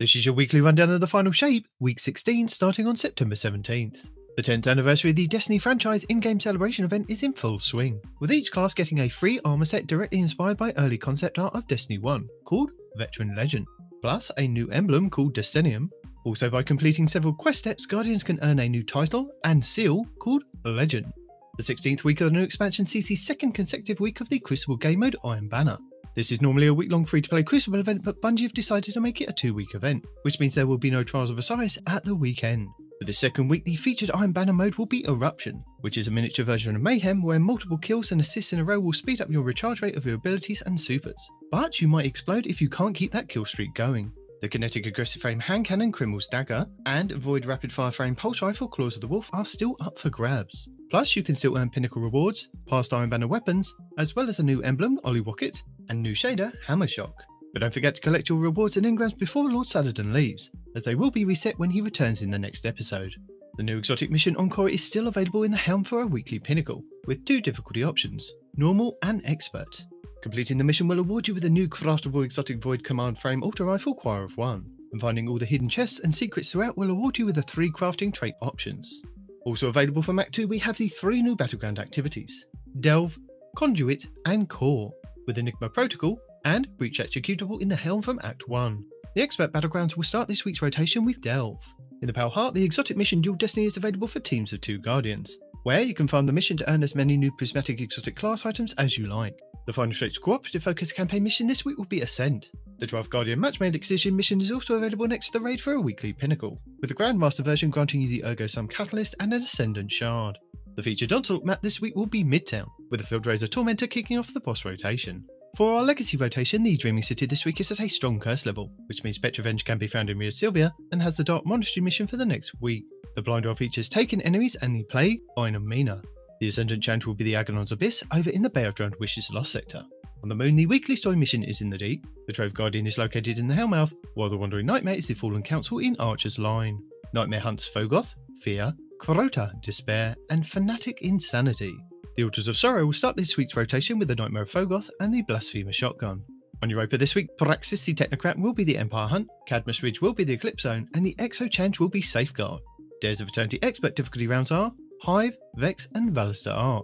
This is your weekly rundown of the final shape, week 16, starting on September 17th. The 10th anniversary of the Destiny franchise in game celebration event is in full swing, with each class getting a free armor set directly inspired by early concept art of Destiny 1, called Veteran Legend, plus a new emblem called Decennium. Also, by completing several quest steps, Guardians can earn a new title and seal called Legend. The 16th week of the new expansion sees the second consecutive week of the Crucible game mode Iron Banner, this is normally a week long free to play Crucible event, but Bungie have decided to make it a two week event, which means there will be no Trials of Osiris at the weekend. For the second week, the featured Iron Banner mode will be Eruption, which is a miniature version of Mayhem where multiple kills and assists in a row will speed up your recharge rate of your abilities and supers. But you might explode if you can't keep that kill streak going. The kinetic aggressive frame hand cannon Criminal's Dagger and void rapid fire frame pulse rifle Claws of the Wolf are still up for grabs. Plus, you can still earn pinnacle rewards, past Iron Banner weapons, as well as a new emblem, Ollie Wocket, and new shader, Hammer Shock. But don't forget to collect your rewards and engrams before Lord Saladin leaves, as they will be reset when he returns in the next episode. The new exotic mission Encore is still available in the Helm for a weekly pinnacle, with two difficulty options, normal and expert. Completing the mission will award you with a new craftable exotic void command frame auto rifle Choir of One, and finding all the hidden chests and secrets throughout will award you with the three crafting trait options. Also available for Mac 2, we have the three new battleground activities Delve, Conduit, and Core, with Enigma Protocol and Breach Executable in the Helm from Act 1. The Expert Battlegrounds will start this week's rotation with Delve. In the Pale Heart, the exotic mission Dual Destiny is available for teams of two Guardians, where you can farm the mission to earn as many new prismatic exotic class items as you like. The Final Straits cooperative focus campaign mission this week will be Ascent. The 12th Guardian Matchmade Excision mission is also available next to the raid for a weekly pinnacle, with the Grandmaster version granting you the Ergo Sum Catalyst and an Ascendant Shard. The featured Onslaught map this week will be Midtown, with the Field Razor Tormentor kicking off the boss rotation. For our Legacy rotation, the Dreaming City this week is at a strong curse level, which means Petra Venj can be found in Rheasilvia and has the Dark Monastery mission for the next week. The Blind Well features Taken Enemies and the Plague, Bynum Mina. The Ascendant Chant will be the Agonarch Abyss over in the Bay of Drowned Wishes Lost sector. On the moon, the weekly story mission is in the deep. The Trove Guardian is located in the Hellmouth, while the Wandering Nightmare is the Fallen Council in Archer's Line. Nightmare hunts Phogoth, Fear, Crota, Despair, and Fanatic Insanity. The Altars of Sorrow will start this week's rotation with the Nightmare of Phogoth and the Blasphemer Shotgun. On Europa this week, Praxis the Technocrat will be the Empire Hunt, Cadmus Ridge will be the Eclipse Zone, and the Exo Change will be Safeguard. Dares of Eternity Expert difficulty rounds are Hive, Vex, and Valus Ta'aurc.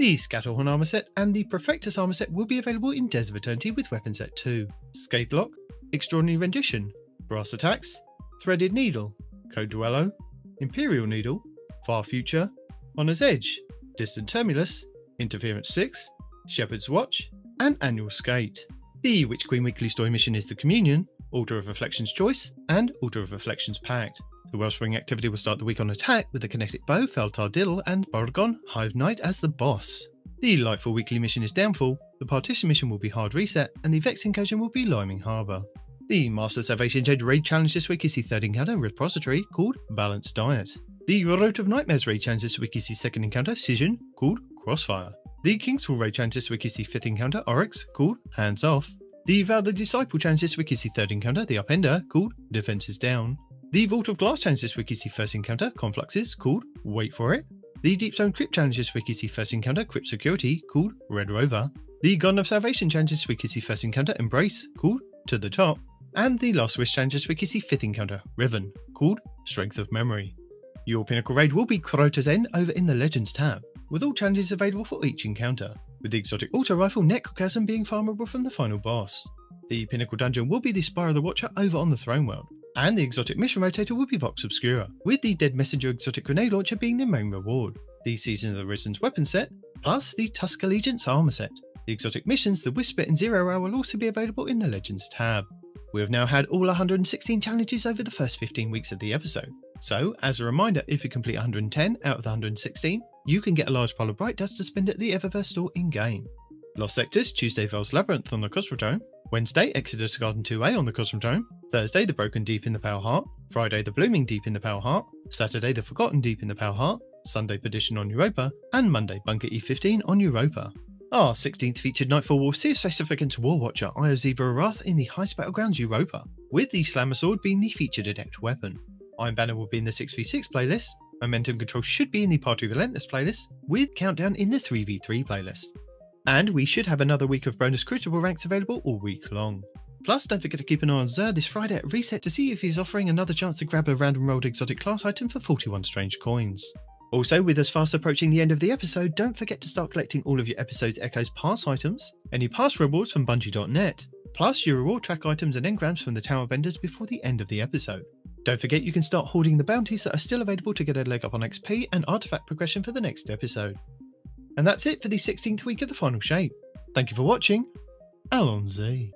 The Scatterhorn armor set and the Perfectus armor set will be available in Dares of Eternity with Weapon Set 2. Scathelock, Extraordinary Rendition, Brass Attacks, Threaded Needle, Code Duello, Imperial Needle, Far Future, Honor's Edge, Distant Terminus, Interference 6, Shepherd's Watch, and Annual Skate. The Witch Queen Weekly Story mission is the Communion, Order of Reflections Choice, and Order of Reflections Pact. The Wellspring activity will start the week on attack with the Kinetic Bow, Fel Taradiddle, and Bor'gong Hive Knight as the boss. The Lightfall weekly mission is Downfall, the Partition mission will be Hard Reset, and the Vex incursion will be Liming Harbour. The Master Salvation's Edge raid challenge this week is the third encounter repository called Balanced Diet. The Root of Nightmares challenge this week is the second encounter Scission called Crossfire. The Kingsfall challenge this week is the fifth encounter Oryx called Hands Off. The the Disciple challenge this week is the third encounter The Upended called Defenses Down. The Vault of Glass challenge this week is the first encounter, Confluxes, called Wait For It. The Deep Stone Crypt challenge this week is the first encounter, Crypt Security, called Red Rover. The Garden of Salvation challenge this week is the first encounter, Embrace, called To the Top. And the Last Wish challenge this week is the fifth encounter, Riven, called Strength of Memory. Your Pinnacle Raid will be Crota's End over in the Legends tab, with all challenges available for each encounter, with the exotic auto rifle Necrochasm being farmable from the final boss. The Pinnacle Dungeon will be the Spire of the Watcher over on the Throne World, and the exotic mission rotator will be Vox Obscura, with the Dead Messenger exotic grenade launcher being the main reward, the Season of the Risen's weapon set, plus the Tusk Allegiance armor set. The exotic missions, the Whisper and Zero Hour will also be available in the Legends tab. We have now had all 116 challenges over the first 15 weeks of the episode. So, as a reminder, if you complete 110 out of the 116, you can get a large pile of bright dust to spend at the Eververse store in game. Lost Sectors, Tuesday Veles Labyrinth on the Cosmodrome, Wednesday, Exodus Garden 2A on the Cosmodrome, Thursday, The Broken Deep in the Pale Heart, Friday, The Blooming Deep in the Pale Heart, Saturday, The Forgotten Deep in the Pale Heart, Sunday, Perdition on Europa, and Monday, Bunker E15 on Europa. Ah, Our 16th featured Nightfall will see face off against Warwatcher Io Zebra Wrath in the Heist Battlegrounds Europa, with the Slammer Sword being the featured adept weapon. Iron Banner will be in the 6v6 playlist, Momentum Control should be in the Party Relentless playlist, with Countdown in the 3v3 playlist. And we should have another week of bonus Crucible ranks available all week long. Plus, don't forget to keep an eye on Xûr this Friday at Reset to see if he's offering another chance to grab a random rolled exotic class item for 41 strange coins. Also, with us fast approaching the end of the episode, don't forget to start collecting all of your episode's Echoes pass items, any pass rewards from Bungie.net, plus your reward track items and engrams from the Tower vendors before the end of the episode. Don't forget you can start hoarding the bounties that are still available to get a leg up on XP and artifact progression for the next episode. And that's it for the 16th week of the final shape. Thank you for watching. Allons-y.